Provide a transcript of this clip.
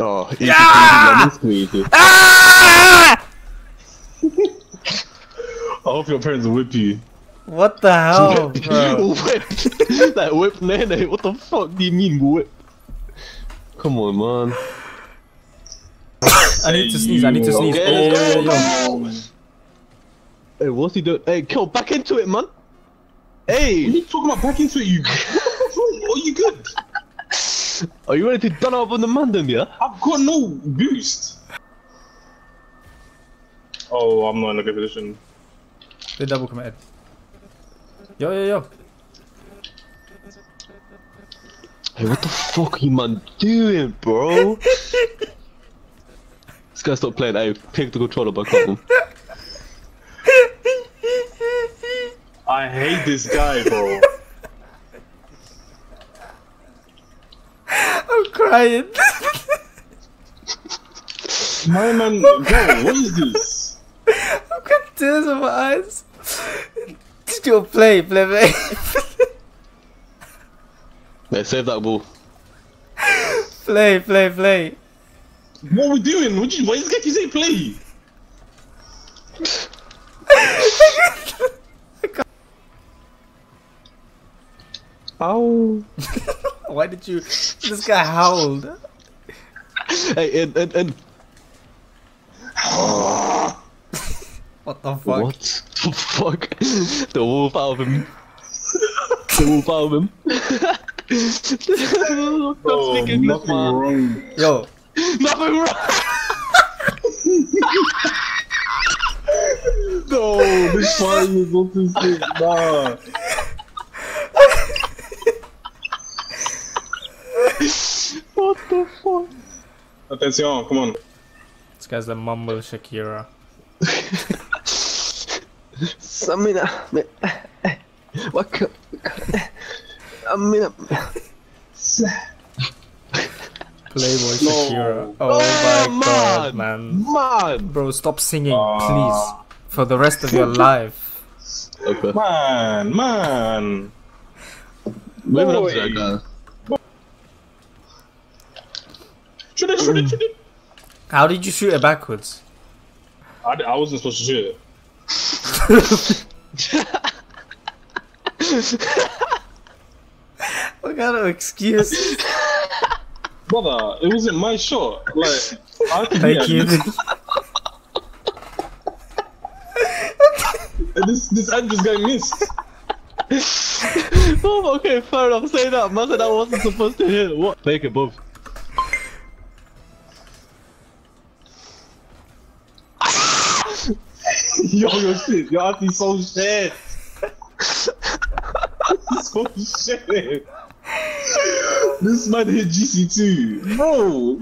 Oh, easy Yeah! peasy, squeezy. Ah! I hope your parents whip you. What the hell, bro? whip? like whip nene? What the fuck do you mean whip? Come on, man. I need to sneeze. I need to sneeze. Okay, let's Hey, go, yo. bro. Hey, what's he doing? Hey, kill, back into it, man. What are Hey, you talking about back into it, you? Are you good? Are you ready to done up on the man then, yeah? I've got no boost. Oh, I'm not in a good position. They double committed. Yo, yo, yo. Hey, what the fuck are you man doing, bro? this guy stopped playing. I picked the controller back up. I hate this guy, bro. I'm crying. My man, bro, what is this? I've got tears in my eyes. Still play, play, play. Hey, save that ball. play, play, play. What are we doing? What you, why is this guy keep saying play? Ow. Why did you? This guy howled. Hey, and, and, and. What the fuck? What the fuck? the wolf out of him. the wolf out of him. Stop Oh, speaking English, nothing man. wrong. Yo, Nothing wrong. No, this party is autistic. Nah. What the fuck? Attention, come on. this guy's the mumble Shakira. Samina. What? Amina. Playboy No. Shakira. Oh, Oh, my god, man. Man. Bro, stop singing, Ah. please. For the rest of your life. Okay. Man, man. Moving on Boy. to that guy. It, shoot it, shoot it. Mm. How did you shoot it backwards? I, I wasn't supposed to shoot it. What kind of excuse? Brother, it wasn't my shot. Like, I Thank you. This, this, this Andrews guy missed. oh, okay, fair enough. Say that. Man said I wasn't supposed to hit. What? Take it, both. Yo, your shit. Your auntie's so shit. so shit. This man hit GC2. Bro.